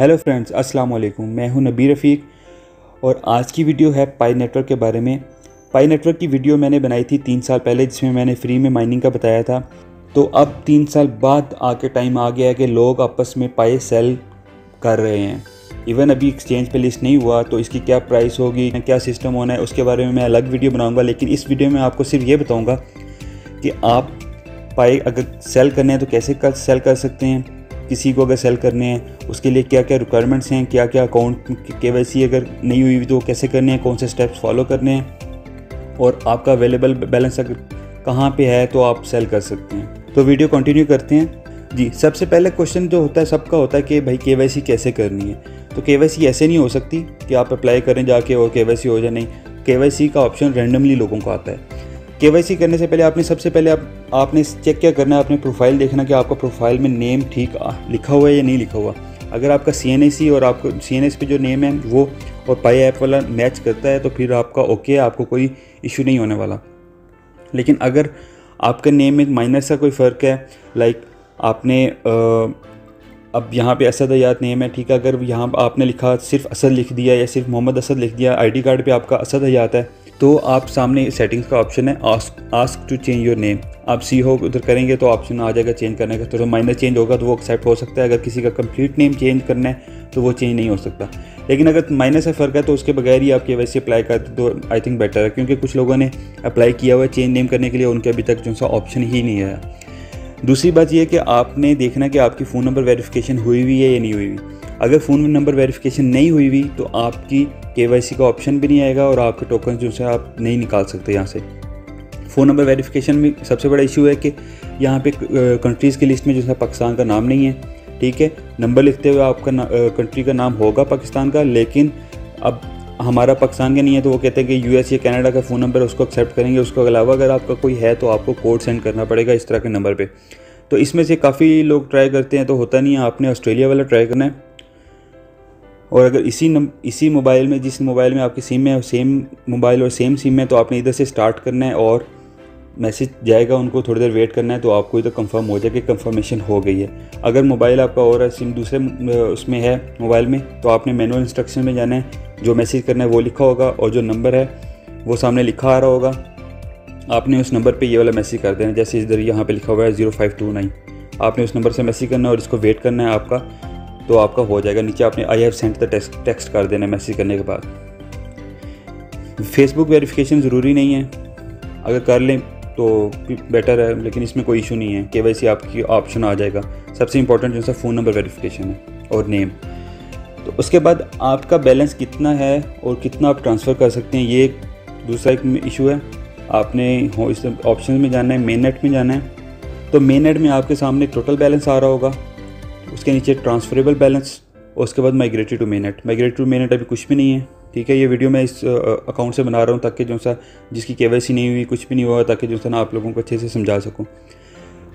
Hello friends अस्सलाम वालेकुम मैं हूँ नबी रफ़ीक और आज की वीडियो है पाई नेटवर्क के बारे में। पाई नेटवर्क की वीडियो मैंने बनाई थी तीन साल पहले, जिसमें मैंने फ्री में माइनिंग का बताया था। तो अब तीन साल बाद आके टाइम आ गया है कि लोग आपस में पाई सेल कर रहे हैं। इवन अभी एक्सचेंज पे लिस्ट नहीं हुआ तो इसकी क्या प्राइस होगी, क्या सिस्टम होना है, उसके बारे में मैं अलग वीडियो बनाऊँगा। लेकिन इस वीडियो में आपको सिर्फ़ ये बताऊँगा कि आप पाई अगर सेल करने हैं तो कैसे कर सेल कर सकते हैं। किसी को अगर सेल करने हैं, उसके लिए क्या क्या रिक्वायरमेंट्स हैं क्या क्या अकाउंट के वाई अगर नहीं हुई तो कैसे करने हैं, कौन से स्टेप्स फॉलो करने हैं? और आपका अवेलेबल बैलेंस अगर कहाँ पे है तो आप सेल कर सकते हैं। तो वीडियो कंटिन्यू करते हैं। जी, सबसे पहले क्वेश्चन जो होता है, सबका होता है कि भाई के कैसे करनी है? तो के ऐसे नहीं हो सकती कि आप अप्लाई करें जाके और के हो जाए, नहीं। के का ऑप्शन रैंडमली लोगों को आता है। के करने से पहले आपने सबसे पहले आप आपने चेक क्या करना है? आपने प्रोफ़ाइल देखना कि आपका प्रोफ़ाइल में नेम ठीक लिखा हुआ है या नहीं लिखा हुआ। अगर आपका सी और आपको सी पे जो नेम है वो और पाई ऐप वाला मैच करता है तो फिर आपका ओके आपको कोई इशू नहीं होने वाला। लेकिन अगर आपके नेम में माइनर सा कोई फ़र्क है लाइक आपने आ, अब यहाँ पे असद हयात नेम है ठीक है अगर यहाँ आपने लिखा सिर्फ़ असद लिख दिया या सिर्फ़ मोहम्मद असद लिख दिया आईडी कार्ड पे आपका असद हयात है तो आप सामने सेटिंग्स का ऑप्शन है ask ask to change your name आप सी हो, उधर करेंगे तो ऑप्शन आ जाएगा चेंज करने का। तो जो माइनर चेंज होगा तो वो एक्सेप्ट हो सकता है। अगर किसी का कंप्लीट नेम चेंज करना है तो वो चेंज नहीं हो सकता। लेकिन अगर माइनर से फ़र्क है तो उसके बगैर ही आप के वैसे अप्लाई करते तो आई थिंक बेटर है। क्योंकि कुछ लोगों ने अप्लाई किया हुआ है चेंज नेम करने के लिए, उनके अभी तक जो सा ऑप्शन ही नहीं आया। दूसरी बात यह कि आपने देखना कि आपकी फ़ोन नंबर वेरिफिकेशन हुई हुई है या नहीं हुई हुई। अगर फ़ोन में नंबर वेरिफिकेशन नहीं हुई हुई तो आपकी के का ऑप्शन भी नहीं आएगा और आपके टोकन जो है, आप नहीं निकाल सकते यहाँ से। फ़ोन नंबर वेरिफिकेशन में सबसे बड़ा इशू है कि यहाँ पे कंट्रीज़ की लिस्ट में जो है, पाकिस्तान का नाम नहीं है, ठीक है? नंबर लिखते हुए आपका कंट्री का नाम होगा पाकिस्तान का, लेकिन अब हमारा पाकिस्तान का नहीं है तो वो कहते हैं कि यूएस या कनाडा का फ़ोन नंबर उसको एक्सेप्ट करेंगे, उसके अलावा अगर आपका कोई है तो आपको कोड सेंड करना पड़ेगा इस तरह के नंबर पर तो इसमें से काफ़ी लोग ट्राई करते हैं तो होता नहीं है, आपने ऑस्ट्रेलिया वाला ट्राई करना है और अगर इसी नम, इसी मोबाइल में, जिस मोबाइल में आपकी सिम है सेम मोबाइल और सेम सिम है तो आपने इधर से स्टार्ट करना है और मैसेज जाएगा, उनको थोड़ी देर वेट करना है तो आपको इधर कंफर्म हो जाएगा कि कंफर्मेशन हो गई है। अगर मोबाइल आपका और सिम दूसरे उसमें है, मोबाइल में तो आपने मैनुअल इंस्ट्रक्शन में जाना है, जो मैसेज करना है वो लिखा होगा, और जो नंबर है, वो सामने लिखा आ रहा होगा। आपने उस नंबर पे ये वाला मैसेज कर देना, जैसे इधर यहाँ पे लिखा हुआ है ज़ीरो फाइव टू नाइन आपने उस नंबर से मैसेज करना है और इसको वेट करना है आपका। तो आपका हो जाएगा। नीचे आपने I have sent the text कर देना मैसेज करने के बाद। फेसबुक वेरिफिकेशन ज़रूरी नहीं है। अगर कर लें तो बेटर है, लेकिन इसमें कोई इशू नहीं है। के वाई सी आपकी ऑप्शन आ जाएगा। सबसे इंपॉर्टेंट जो सा फ़ोन नंबर वेरिफिकेशन है और नेम तो उसके बाद आपका बैलेंस कितना है और कितना आप ट्रांसफ़र कर सकते हैं, ये दूसरा एक इशू है। आपने हो, इस ऑप्शन में जाना है मेन नेट में जाना है। तो मेन नेट में आपके सामने टोटल बैलेंस आ रहा होगा। उसके नीचे ट्रांसफरेबल बैलेंस और उसके बाद माइग्रेटेड टू मेनेट माइग्रेटेड टू मेनेट अभी कुछ भी नहीं है, ठीक है? ये वीडियो मैं इस अकाउंट से बना रहा हूँ ताकि जो सा, जिसकी के नहीं हुई, कुछ भी नहीं हुआ, ताकि जो सा ना आप लोगों को अच्छे से समझा सकूँ।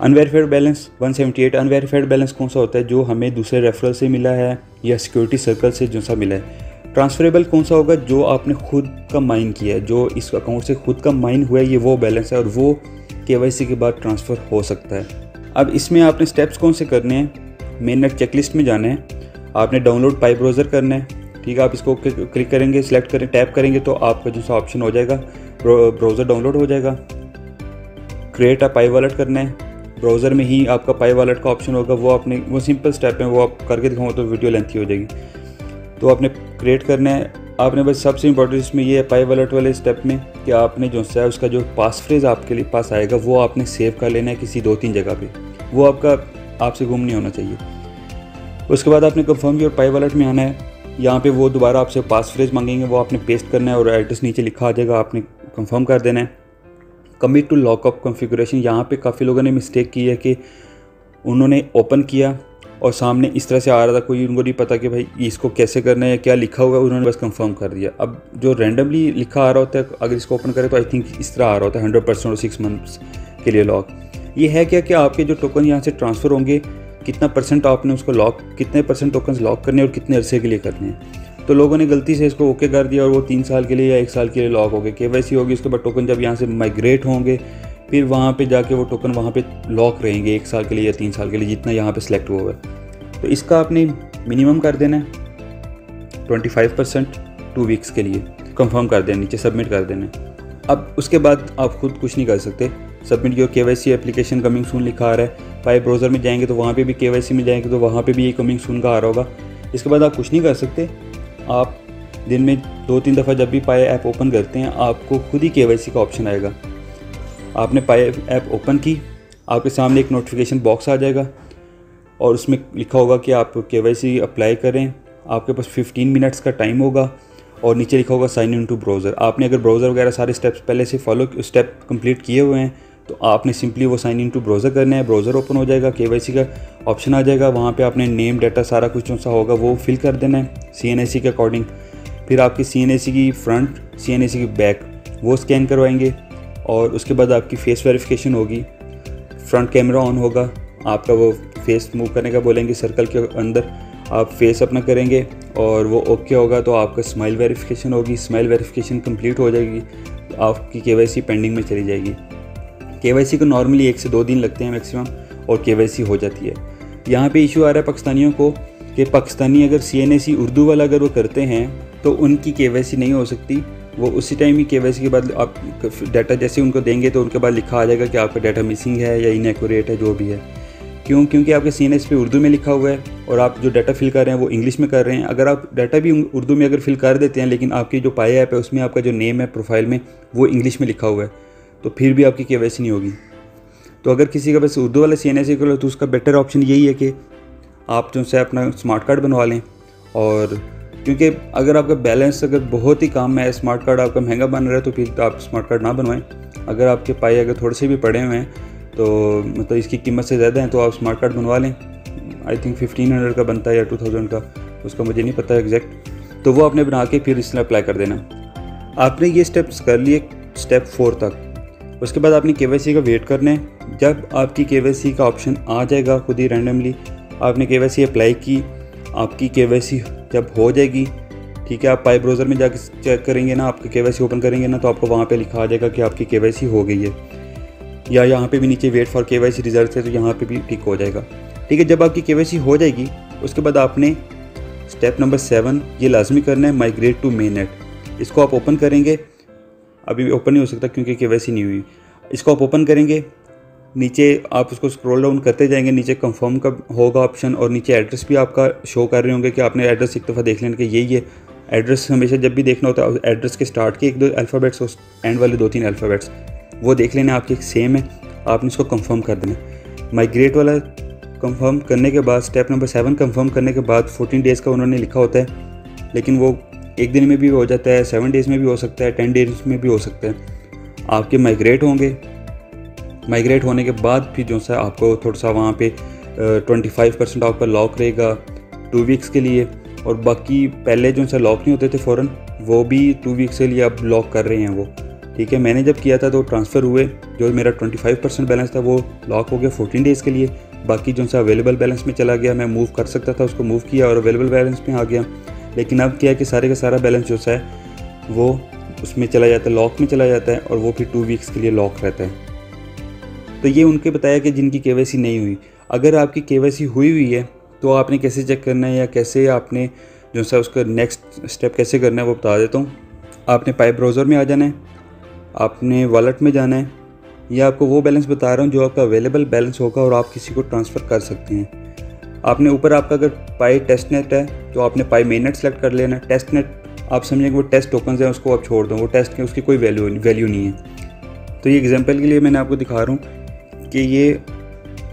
अनवेरीफाइड बैलेंस 178 अनवेरीफाइड बैलेंस कौन सा होता है? जो हमें दूसरे रेफरल से मिला है या सिक्योरिटी सर्कल से जो सा मिला है। ट्रांसफरेबल कौन सा होगा? जो आपने खुद का माइन किया है, जो इस अकाउंट से खुद का माइन हुआ है, ये वो बैलेंस है और वो के के बाद ट्रांसफ़र हो सकता है। अब इसमें आपने स्टेप्स कौन से करने हैं? मेन नेट चेकलिस्ट में जाना है। आपने डाउनलोड पाई ब्राउज़र करना है। ठीक है, आप इसको क्लिक करेंगे सिलेक्ट करें टैप करेंगे तो आपका जो सा ऑप्शन हो जाएगा ब्राउज़र डाउनलोड हो जाएगा। क्रिएट अ पाई वॉलेट करना है। ब्राउज़र में ही आपका पाई वॉलेट का ऑप्शन होगा। वो आपने, वो सिंपल स्टेप है, वो आप करके दिखाऊँ तो वीडियो लेंथी हो जाएगी। तो आपने क्रिएट करना है। आपने बस सबसे इंपॉर्टेंट इसमें ये है पाई वॉलेट वाले स्टेप में कि आपने जो है उसका जो पास फ्रेज आपके लिए पास आएगा, वो आपने सेव कर लेना है किसी दो तीन जगह पे। वो आपका आपसे गुम नहीं होना चाहिए। उसके बाद आपने कंफर्म और पाई वॉलेट में आना है। यहाँ पे वो दोबारा आपसे पास फ्रेज मांगेंगे, वो आपने पेस्ट करना है और एड्रेस नीचे लिखा आ जाएगा, आपने कंफर्म कर देना है। कमिट टू लॉकअप कॉन्फ़िगरेशन यहाँ पे काफ़ी लोगों ने मिस्टेक की है कि उन्होंने ओपन किया और सामने इस तरह से आ रहा था, कोई उनको नहीं पता कि भाई इसको कैसे करना है क्या लिखा हुआ है, उन्होंने बस कंफर्म कर दिया। अब जो रैंडमली लिखा आ रहा होता है, अगर इसको ओपन करें तो आई थिंक इस तरह आ रहा होता है हंड्रेड परसेंट और सिक्स मंथ्स के लिए लॉक ये है क्या कि आपके जो टोकन यहाँ से ट्रांसफ़र होंगे, कितना परसेंट आपने उसको लॉक कितने परसेंट टोकन लॉक करने और कितने अरसे के लिए करने हैं? तो लोगों ने गलती से इसको ओके कर दिया और वो तीन साल के लिए या एक साल के लिए लॉक हो गए। के वाई होगी, उसके बाद टोकन जब यहाँ से माइग्रेट होंगे, फिर वहाँ पे जाके वो टोकन वहाँ पे लॉक रहेंगे एक साल के लिए या तीन साल के लिए, जितना यहाँ पे सिलेक्ट हुआ है। तो इसका आपने मिनिमम कर देना है twenty five percent two weeks के लिए। कंफर्म कर देना, नीचे सबमिट कर देना अब उसके बाद आप खुद कुछ नहीं कर सकते। Submit your K Y C application coming soon लिखा आ रहा है। पाई ब्राउज़र में जाएँगे तो वहाँ पे भी के वाई सी में जाएँगे तो वहाँ पे भी ये कमिंग सून का आ रहा होगा। इसके बाद आप कुछ नहीं कर सकते। आप दिन में दो तीन दफ़ा जब भी पाए ऐप ओपन करते हैं, आपको खुद ही के वाई सी का ऑप्शन आएगा। आपने पाए ऐप ओपन की, आपके सामने एक नोटिफिकेशन बॉक्स आ जाएगा और उसमें लिखा होगा कि आप के वाई सी अप्लाई करें। आपके पास 15 मिनट्स का टाइम होगा और नीचे लिखा होगा साइन इन टू ब्राउज़र आपने अगर ब्राउज़र वगैरह सारे स्टेप्स पहले से फॉलो स्टेप कंप्लीट किए हुए हैं तो आपने सिंपली वो साइन इन टू ब्राउज़र करना है ब्राउज़र ओपन हो जाएगा के का ऑप्शन आ जाएगा, वहाँ पे आपने नेम डाटा सारा कुछ जो सा होगा वो फिल कर देना है सी के अकॉर्डिंग फिर आपकी सी की फ्रंट सी की बैक वो स्कैन करवाएँगे और उसके बाद आपकी फेस वेरिफिकेशन होगी। फ्रंट कैमरा ऑन होगा, आपका वो फेस मूव करने का बोलेंगे सर्कल के अंदर आप फेस अपना करेंगे और वो ओके होगा तो आपका स्माइल वेरिफिकेशन होगी स्माइल वेरिफिकेशन कंप्लीट हो जाएगी तो आपकी के पेंडिंग में चली जाएगी। के को नॉर्मली एक से दो दिन लगते हैं मैक्सिमम और के हो जाती है। यहाँ पे इशू आ रहा है पाकिस्तानियों को कि पाकिस्तानी अगर सी एन उर्दू वाला अगर वो करते हैं तो उनकी के नहीं हो सकती। वो उसी टाइम ही के के बाद आप डाटा जैसे उनको देंगे तो उनके बाद लिखा आ जाएगा कि आपका डाटा मिसिंग है या इनएक्यूरेट है, जो भी है। क्यों? क्योंकि आपके सी एन पे उर्दू में लिखा हुआ है और आप जो डाटा फिल कर रहे हैं, वो इंग्लिश में कर रहे हैं। अगर आप डाटा भी उर्दू में अगर फिल कर देते हैं, लेकिन आपकी जो पाए ऐप है, उसमें आपका जो नेम है, प्रोफ़ाइल में, वो इंग्लिश में लिखा हुआ है। तो फिर भी आपकी के नहीं होगी। तो अगर किसी का बस उर्दू वाला सी एन कर तो उसका बेटर ऑप्शन यही है कि आप जो से अपना स्मार्ट कार्ड बनवा लें। और क्योंकि अगर आपका बैलेंस अगर बहुत ही कम है स्मार्ट कार्ड आपका महँगा बन रहा है तो फिर तो आप स्मार्ट कार्ड ना बनवाएँ। अगर आपके पाए अगर थोड़े से भी पड़े हुए हैं तो मतलब इसकी कीमत से ज़्यादा है तो आप स्मार्ट कार्ड बनवा लें। आई थिंक फिफ्टीन हंड्रेड का बनता है या टू थाउज़ेंड का, उसका मुझे नहीं पता एग्जैक्ट तो वो आपने बना के फिर इसमें अप्लाई कर देना। आपने ये स्टेप्स कर लिए स्टेप फोर तक। उसके बाद आपने के का वेट करना है। जब आपकी के का ऑप्शन आ जाएगा खुद ही रैंडमली आपने के अप्लाई की, आपकी के जब हो जाएगी, ठीक है, आप पाई ब्राउज़र में जाकर चेक करेंगे ना, आपके के ओपन करेंगे ना तो आपको वहाँ पे लिखा आ जाएगा कि आपकी के हो गई है। या यहाँ पे भी नीचे वेट फॉर के रिज़ल्ट है तो यहाँ पे भी ठीक हो जाएगा। ठीक है, जब आपकी के हो जाएगी, उसके बाद आपने स्टेप नंबर सेवन ये लाजमी करना है माइग्रेट टू मेन इसको आप ओपन करेंगे अभी ओपन नहीं हो सकता क्योंकि के नहीं हुई। इसको आप ओपन करेंगे, नीचे आप उसको स्क्रॉल डाउन करते जाएँगे, नीचे कंफर्म का होगा ऑप्शन और नीचे एड्रेस भी आपका शो कर रहे होंगे कि आपने एड्रेस एक दफ़ा देख लेना कि यही है। एड्रेस हमेशा जब भी देखना होता है एड्रेस के स्टार्ट के एक दो अल्फ़ाबेट्स और एंड वाले दो तीन अल्फ़ाबेट्स वो देख लेना आपके सेम है। आपने इसको कंफर्म कर देना। माइग्रेट वाला कंफर्म करने के बाद स्टेप नंबर सेवन कंफर्म करने के बाद फोर्टीन डेज़ का उन्होंने लिखा होता है, लेकिन वो एक दिन में भी हो जाता है सेवन डेज़ में भी हो सकता है टेन डेज़ में भी हो सकता है। आपके माइग्रेट होंगे। माइग्रेट होने के बाद फिर जो सा आपको थोड़ा सा वहाँ पे ट्वेंटी फाइव परसेंट आपका लॉक रहेगा टू वीक्स के लिए। और बाकी पहले जो सा लॉक नहीं होते थे फ़ौरन वो भी टू वीक्स के लिए अब लॉक कर रहे हैं वो। ठीक है, मैंने जब किया था तो ट्रांसफ़र हुए। जो मेरा ट्वेंटी फाइव परसेंट बैलेंस था वो लॉक हो गया फोर्टीन डेज़ के लिए। बाकी जो सा अवेलेबल बैलेंस में चला गया, मैं मूव कर सकता था, उसको मूव किया और अवेलेबल बैलेंस में आ गया। लेकिन अब क्या है कि सारे का सारा बैलेंस जो है, वो उसमें चला जाता है लॉक में चला जाता है और वो फिर टू वीक्स के लिए लॉक रहता है। तो ये उनके बताया कि जिनकी के नहीं हुई। अगर आपकी के हुई हुई है तो आपने कैसे चेक करना है या कैसे आपने जो सा उसका नेक्स्ट स्टेप कैसे करना है वो बता देता हूँ। आपने पाइप ब्राउज़र में आ जाना है, आपने वॉलेट में जाना है, या आपको वो बैलेंस बता रहा हूँ जो आपका अवेलेबल बैलेंस होगा और आप किसी को ट्रांसफ़र कर सकते हैं। आपने ऊपर आपका अगर पाई टेस्ट नेट है तो आपने पाई मेन नेट सेलेक्ट कर लेना टेस्ट नेट आप समझेंगे वो टेस्ट टोकन हैं, उसको आप छोड़ दो, वो टेस्ट के, उसकी कोई वैल्यू वैल्यू नहीं है। तो ये एग्ज़ाम्पल के लिए मैंने आपको दिखा रहा हूँ कि ये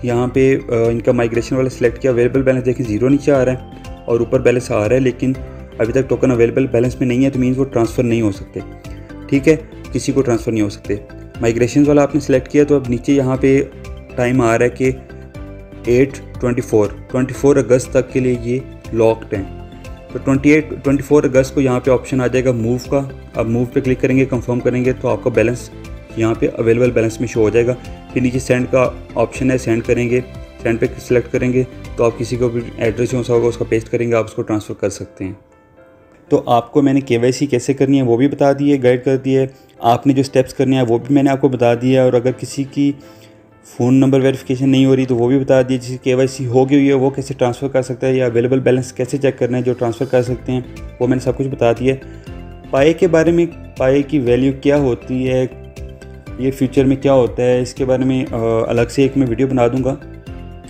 यहाँ पे इनका माइग्रेशन वाला सिलेक्ट किया अवेलेबल बैलेंस देखिए ज़ीरो नीचे आ रहा है और ऊपर बैलेंस आ रहा है, लेकिन अभी तक टोकन अवेलेबल बैलेंस में नहीं है तो मीन्स वो ट्रांसफ़र नहीं हो सकते। ठीक है? किसी को ट्रांसफ़र नहीं हो सकते। माइग्रेशन वाला आपने सेलेक्ट किया तो अब नीचे यहाँ पे टाइम आ रहा है कि eight twenty four twenty four अगस्त तक के लिए ये लॉक्ड हैं। तो ट्वेंटी एट, ट्वेंटी फोर अगस्त को यहाँ पे ऑप्शन आ जाएगा मूव का। अब मूव पे क्लिक करेंगे कंफर्म करेंगे तो आपका बैलेंस यहाँ पे अवेलेबल बैलेंस में शो हो जाएगा। फिर नीचे सेंड का ऑप्शन है सेंड करेंगे। सेंड पे सिलेक्ट करेंगे तो आप किसी को भी एड्रेस जो सा होगा उसका पेस्ट करेंगे, आप उसको ट्रांसफ़र कर सकते हैं। तो आपको मैंने के कैसे करनी है वो भी बता दिए गाइड कर दिए आपने जो स्टेप्स करने हैं वो भी मैंने आपको बता दिया है। और अगर किसी की फ़ोन नंबर वेरिफिकेशन नहीं हो रही तो वो भी बता दिए जिसकी के वाई सी हो गई हुई है, वो कैसे ट्रांसफ़र कर सकता है या अवेलेबल बैलेंस कैसे चेक करना है, जो ट्रांसफ़र कर सकते हैं, वो मैंने सब कुछ बता दिया। पाए के बारे में पाए की वैल्यू क्या होती है, ये फ्यूचर में क्या होता है, इसके बारे में अलग से एक मैं वीडियो बना दूँगा,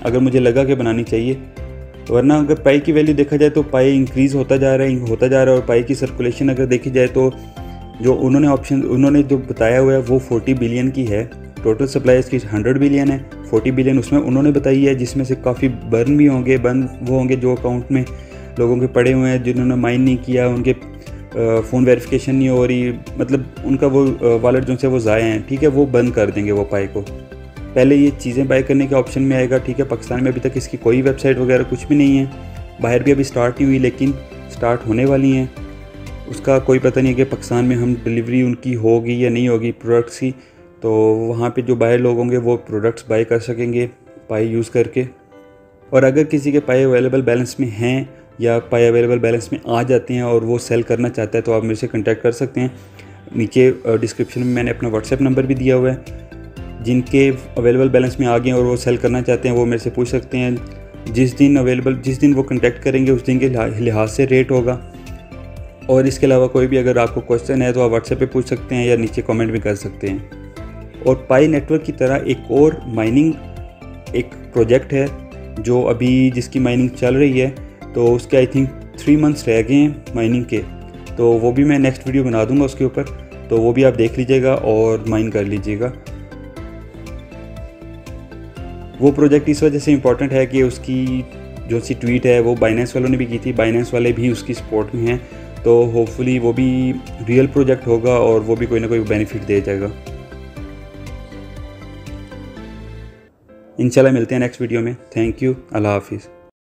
अगर मुझे लगा कि बनानी चाहिए। वरना अगर पाई की वैल्यू देखा जाए तो पाई इंक्रीज़ होता जा रहा है, होता जा रहा है, और पाई की सर्कुलेशन अगर देखी जाए तो जो उन्होंने ऑप्शन उन्होंने जो बताया हुआ है, वो 40 बिलियन की है। टोटल सप्लाई इसकी 100 बिलियन है 40 बिलियन उसमें उन्होंने बताई है, जिसमें से काफ़ी बर्न भी होंगे बर्न वो होंगे जो अकाउंट में लोगों के पड़े हुए हैं, जिन्होंने माइन नहीं किया, उनके फ़ोन वेरिफिकेशन नहीं हो रही मतलब उनका वो वॉलेट जो से वो ज़ाया हैं, ठीक है, वो बंद कर देंगे वो पाई को। पहले ये चीज़ें बाय करने के ऑप्शन में आएगा, ठीक है, पाकिस्तान में अभी तक इसकी कोई वेबसाइट वगैरह कुछ भी नहीं है, बाहर भी अभी स्टार्ट नहीं हुई, लेकिन स्टार्ट होने वाली हैं। उसका कोई पता नहीं है कि पाकिस्तान में हम डिलीवरी उनकी होगी या नहीं होगी प्रोडक्ट्स की तो वहाँ पे जो बाहर लोग होंगे वो प्रोडक्ट्स बाई कर सकेंगे पाई यूज़ करके। और अगर किसी के पाई अवेलेबल बैलेंस में हैं या पाई अवेलेबल बैलेंस में आ जाते हैं और वो सेल करना चाहता है तो आप मेरे से कॉन्टैक्ट कर सकते हैं। नीचे डिस्क्रिप्शन में मैंने अपना व्हाट्सएप नंबर भी दिया हुआ है। जिनके अवेलेबल बैलेंस में आ गए और वो सेल करना चाहते हैं, वो मेरे से पूछ सकते हैं। जिस दिन अवेलेबल जिस दिन वो कॉन्टैक्ट करेंगे, उस दिन के लिहाज से रेट होगा। और इसके अलावा कोई भी अगर आपको क्वेश्चन है तो आप व्हाट्सएप पे पूछ सकते हैं या नीचे कमेंट भी कर सकते हैं। और पाई नेटवर्क की तरह एक और माइनिंग एक प्रोजेक्ट है, जो अभी जिसकी माइनिंग चल रही है तो उसके आई थिंक थ्री मंथ्स रह गए हैं माइनिंग के। तो वो भी मैं नेक्स्ट वीडियो बना दूँगा उसके ऊपर तो वो भी आप देख लीजिएगा और माइन कर लीजिएगा। वो प्रोजेक्ट इस वजह से इम्पोर्टेंट है कि उसकी जो सी ट्वीट है, वो बाइनेंस वालों ने भी की थी। बाइनेंस वाले भी उसकी सपोर्ट में हैं तो होपफुली वो भी रियल प्रोजेक्ट होगा और वो भी कोई ना कोई बेनिफिट दे जाएगा। इंशाल्लाह मिलते हैं नेक्स्ट वीडियो में। थैंक यू अल्लाह हाफिज़।